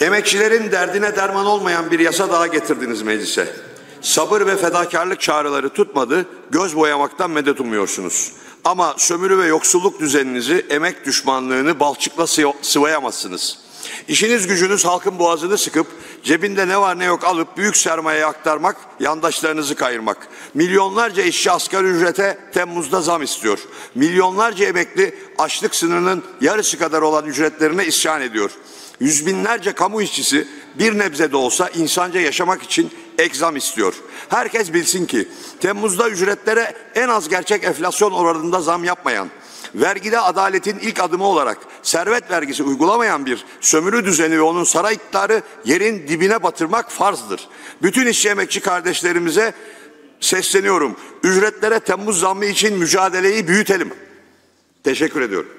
Emekçilerin derdine derman olmayan bir yasa daha getirdiniz meclise. Sabır ve fedakarlık çağrıları tutmadı, göz boyamaktan medet umuyorsunuz. Ama sömürü ve yoksulluk düzeninizi, emek düşmanlığını balçıkla sıvayamazsınız. İşiniz gücünüz halkın boğazını sıkıp cebinde ne var ne yok alıp büyük sermayeye aktarmak, yandaşlarınızı kayırmak. Milyonlarca işçi asgari ücrete Temmuz'da zam istiyor. Milyonlarca emekli açlık sınırının yarısı kadar olan ücretlerine isyan ediyor. Yüz binlerce kamu işçisi bir nebze de olsa insanca yaşamak için egzam istiyor. Herkes bilsin ki Temmuz'da ücretlere en az gerçek enflasyon oranında zam yapmayan, vergide adaletin ilk adımı olarak servet vergisi uygulamayan bir sömürü düzeni ve onun saray iktidarı yerin dibine batırmak farzdır. Bütün işçi emekçi kardeşlerimize sesleniyorum. Ücretlere Temmuz zammı için mücadeleyi büyütelim. Teşekkür ediyorum.